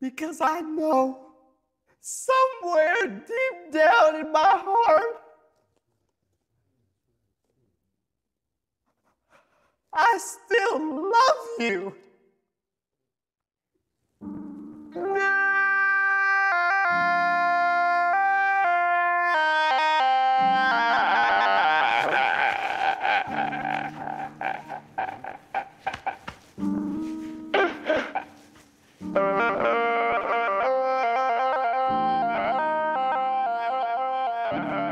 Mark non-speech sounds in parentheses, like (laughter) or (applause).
Because I know somewhere deep down in my heart, I still love you. Uh... (laughs) Ha ha ha!